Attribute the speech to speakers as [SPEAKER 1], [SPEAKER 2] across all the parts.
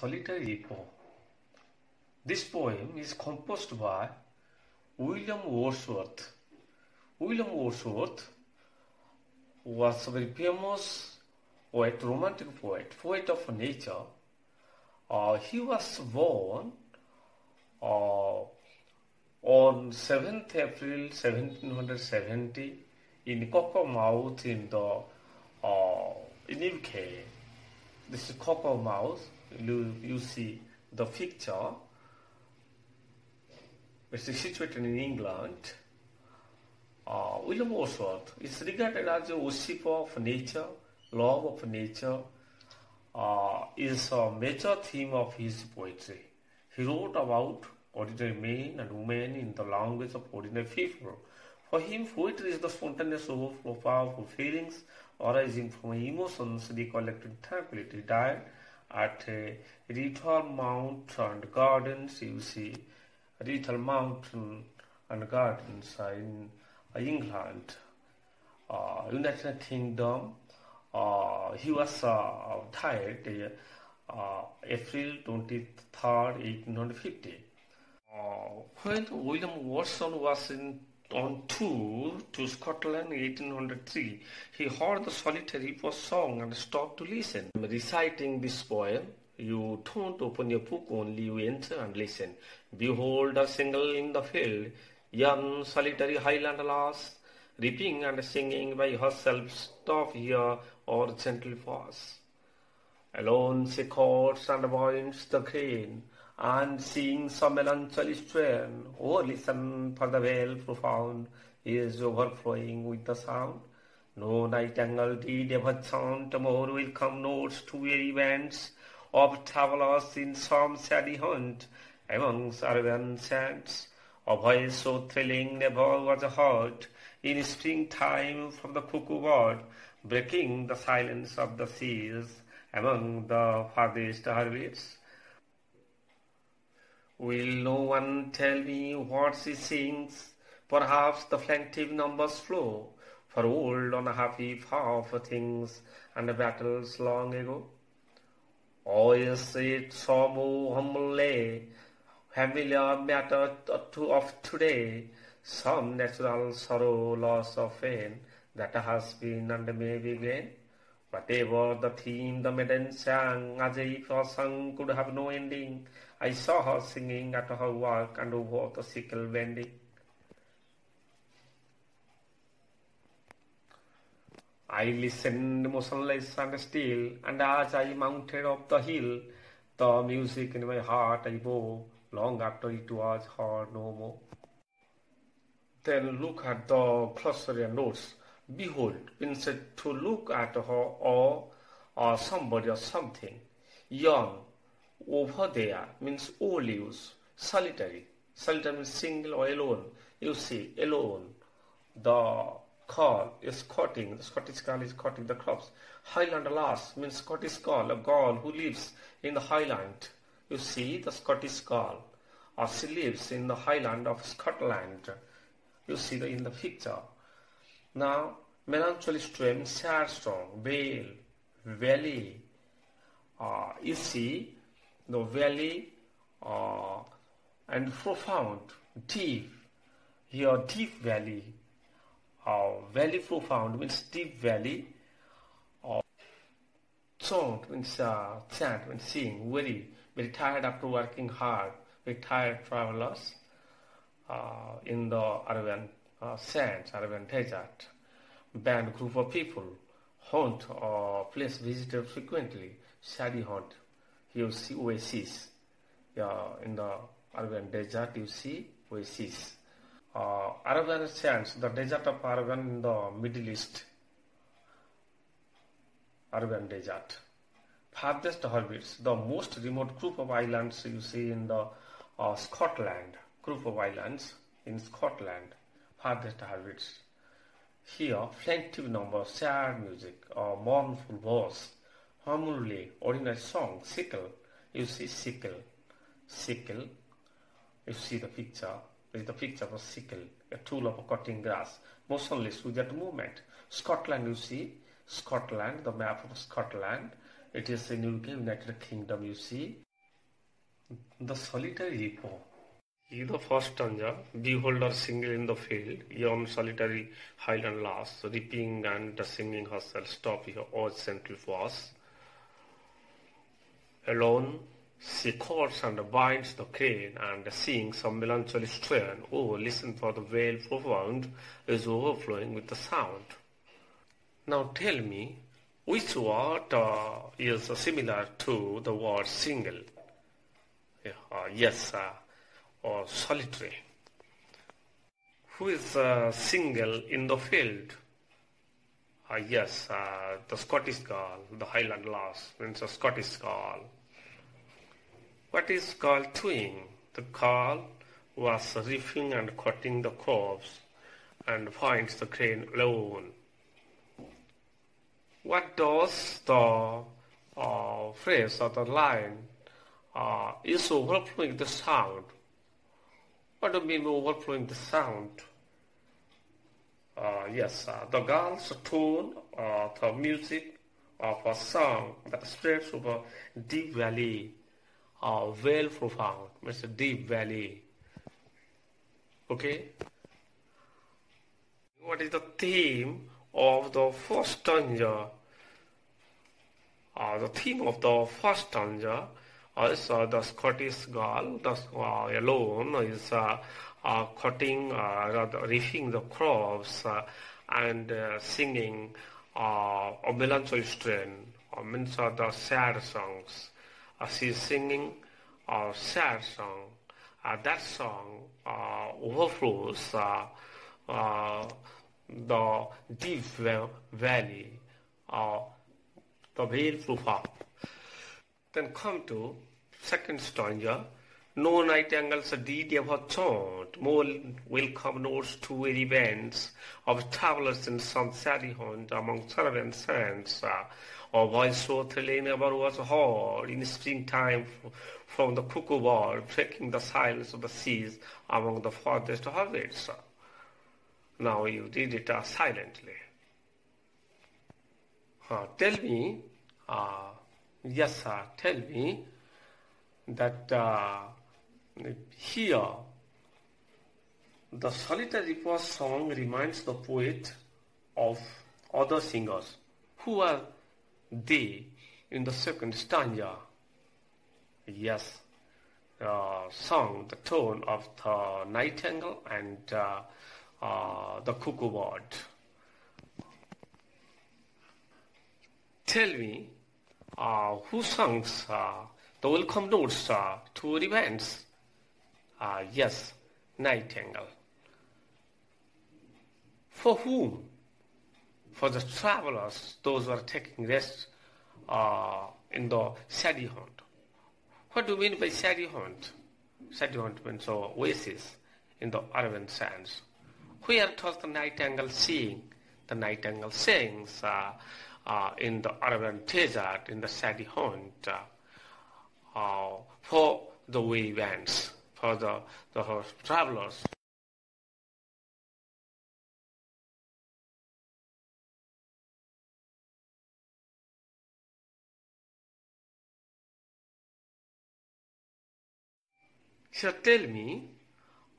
[SPEAKER 1] solitary poem. This poem is composed by William Wordsworth. William Wordsworth was a very famous poet, romantic poet, poet of nature. Uh, he was born uh, on 7th April 1770 in Cockermouth in the uh, in UK. This is Cockermouth. You, you see the picture. It's situated in England. Uh, William Wordsworth is regarded as a worshipper of nature, love of nature, uh, is a major theme of his poetry. He wrote about ordinary men and women in the language of ordinary people. For him, poetry is the spontaneous overflow of powerful feelings arising from emotions recollecting tranquility. He died at Rydal Mount and Gardens, you see, Rydal Mountain and Gardens in uh, England, uh, United Kingdom. Uh, he was uh, died uh, April 23rd, 1850. Uh, when William Watson was in, on tour to Scotland in 1803, he heard the solitary post song and stopped to listen. Reciting this poem, you don't open your book, only you enter and listen. Behold a single in the field, young solitary highland lass, reaping and singing by herself, stop here or gently pause. Alone she courts and winds the crane, and sings some melancholy strain. Oh, listen, for the vale profound is overflowing with the sound. No nightingale did ever chant more welcome notes to weary bands of travelers in some shady hunt amongst Arabian sands. A voice so thrilling never was heard in springtime from the cuckoo bird, breaking the silence of the seas among the farthest Hebrides. Will no one tell me what she sings? Perhaps the plaintive numbers flow for old unhappy for things and battles long ago. Oh, or is it some humbly familiar matter to of today, some natural sorrow, loss of pain that has been and may be again? Whatever the theme the maiden sang, as if her song could have no ending, I saw her singing at her work and over the sickle bending. I listened motionless and still, and as I mounted up the hill, the music in my heart I bore, long after it was heard no more. Then look at the cluster notes. Behold, means to look at her or, or somebody or something. Young, over there means olives, solitary. Solitary means single or alone. You see, alone. The call is cutting, the Scottish girl is cutting the crops. Highland lass means Scottish girl, a girl who lives in the Highland. You see, the Scottish girl, or she lives in the Highland of Scotland. You see the, in the picture. Now, melancholy stream, sad storm, vale, valley. Uh, you see, the valley uh, and profound, deep. Here, deep valley. Uh, valley profound means deep valley. Uh, chant means uh, chant means sing. Very, very tired after working hard. Very tired travelers uh, in the Arabian uh, sands, Arabian desert. Band group of people haunt or place visited frequently. Shady haunt. You see oasis. Yeah, in the Arabian desert you see oasis. Uh, Arabian sands, the desert of Arabian in the Middle East. Arabian desert. Farthest Hebrides, the most remote group of islands you see in the uh, Scotland. Group of islands in Scotland. Farthest Hebrides. Here, plaintive number, sad music, or mournful voice, harmony, ordinary song, sickle. You see sickle, sickle. You see the picture. There is the picture of a sickle, a tool of cutting grass, motionless without movement. Scotland, you see, Scotland, the map of Scotland. It is in UK, United Kingdom, you see. the solitary hippo. In the first stanza, beholder single in the field, yon solitary highland lass, reaping and singing herself, stop here, all central force. Alone, she calls and binds the crane and sings some melancholy strain. Oh, listen for the vale profound is overflowing with the sound. Now tell me, which word uh, is similar to the word single? Uh, yes, uh, or solitary. Who is uh, single in the field? Uh, yes, uh, the Scottish girl, the Highland lass, means a Scottish girl. What is girl doing? The girl was reefing and cutting the corpse and finds the crane alone. What does the uh, phrase or the line uh, is overflowing the sound? What do you mean overflowing the sound? Uh, yes, uh, the girl's tone, uh, the music of a song that spreads over deep valley, uh, well profound, means a deep valley. Okay? What is the theme of the first stanza? Uh, the theme of the first stanza is uh, the Scottish girl, the, uh, alone is uh, cutting, reefing the crops and singing a melancholy strain, uh, means the sad songs. Uh, she's singing a sad song. That song overflows the deep va- valley, uh, the vale profound. Then come to second stanza. No nightingales did ever chant, more welcome notes to weary bands of travelers in some saddy hunt among servant sands. A voice so thrilling never was heard in springtime from the cuckoo bird, breaking the silence of the seas among the farthest Hebrides. Now you did it uh, silently. Uh, tell me, uh, yes, sir, tell me that uh, here the solitary poet song reminds the poet of other singers. Who are they in the second stanza? Yes, uh, song the tone of the nightingale and uh, uh, the cuckoo bird. Tell me, uh, who songs uh, the welcome notes uh, to events? Uh, yes, nightingale. For whom? For the travelers, those who are taking rest uh, in the Sadie Hunt. What do you mean by Sadie Hunt? Sadie Hunt means oasis in the Arabian sands. Where does the nightingale sing? The nightingale sings uh, uh, in the Arabian desert, in the Sadie Hunt, uh, for the way events, for the, the travelers. So tell me,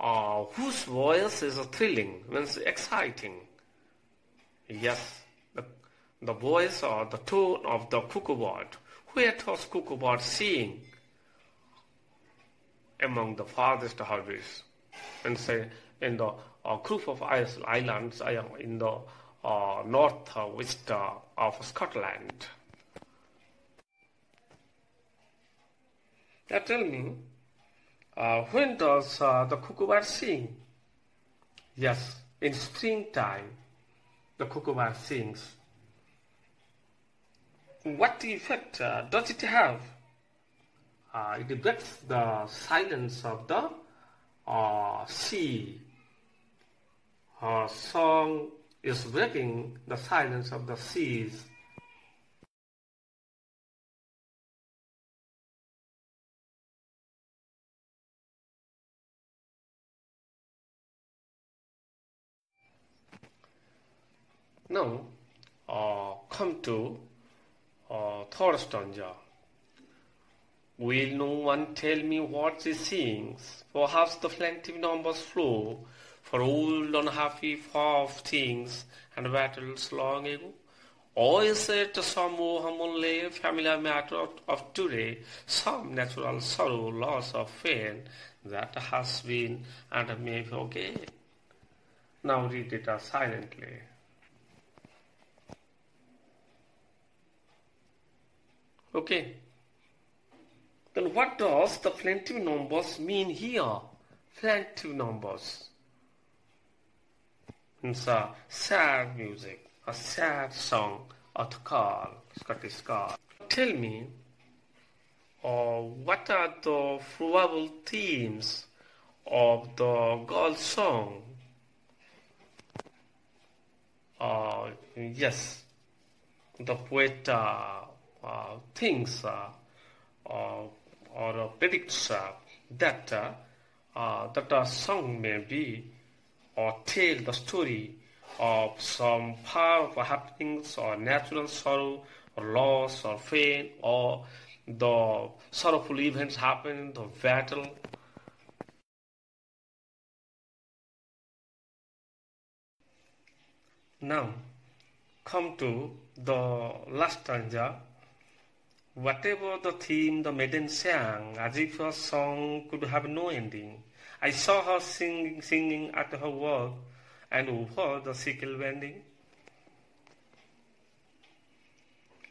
[SPEAKER 1] uh, whose voice is thrilling, means exciting? Yes, the, the voice or the tone of the cuckoo bird. Where does cuckoo bird sing? Among the farthest Hebrides. And say in the uh, group of is- islands in the uh, north uh, west uh, of Scotland. Now tell me, uh, when does uh, the cuckoo sing? Yes, in springtime, the cuckoo sings. What effect uh, does it have? Uh, it breaks the silence of the uh, sea. Her song is breaking the silence of the seas. Now, uh, come to third stanza. Will no one tell me what she sings? Perhaps the plaintive numbers flow for old unhappy far things and battles long ago. Or is it some more only familiar matter of, of today, some natural sorrow, loss of pain that has been and may forget? Now read it silently. Okay. Then what does the plaintive numbers mean here? Plaintive numbers. It's a sad music, a sad song, a call, Scottish call. Tell me, uh, what are the probable themes of the girl song? Uh, yes, the poet uh, Uh, thinks uh, uh, or uh, predicts uh, that that a song may be or tell the story of some powerful happenings or natural sorrow or loss or pain or the sorrowful events happen, the battle. Now, come to the last stanza. Whatever the theme the maiden sang, as if her song could have no ending. I saw her singing, singing at her work and over the sickle bending.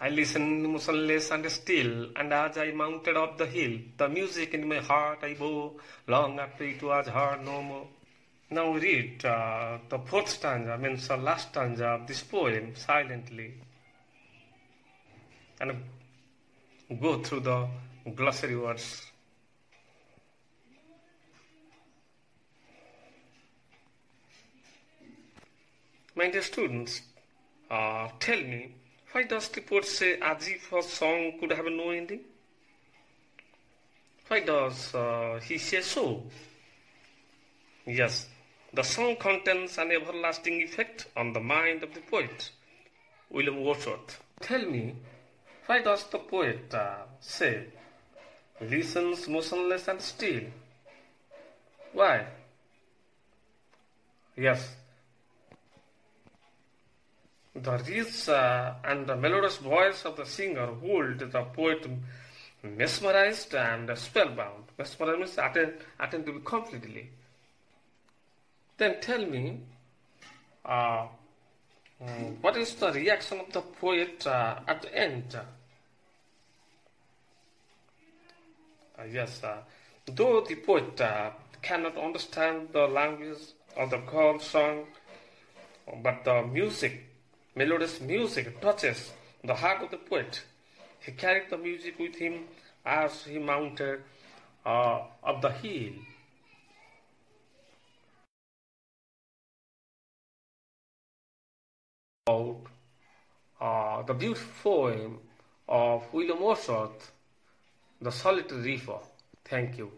[SPEAKER 1] I listened motionless and still, and as I mounted up the hill, the music in my heart I bore, long after it was heard no more. Now read uh, the fourth stanza, means the last stanza of this poem silently, and go through the glossary words. My dear students, uh, tell me, why does the poet say as if song could have no ending? Why does uh, he say so? Yes, the song contains an everlasting effect on the mind of the poet, William Wordsworth. Tell me, why does the poet uh, say, listens motionless and still? Why? Yes, the rich uh, and the melodious voice of the singer hold the poet mesmerized and spellbound. Mesmerized means attend, attend completely. Then tell me, uh, what is the reaction of the poet uh, at the end? Uh, yes, though the poet cannot understand the language of the girl song, but the music melodious music touches the heart of the poet. He carried the music with him as he mounted uh, up the hill. About uh, the beautiful poem of William Wordsworth, The Solitary Reaper. Thank you.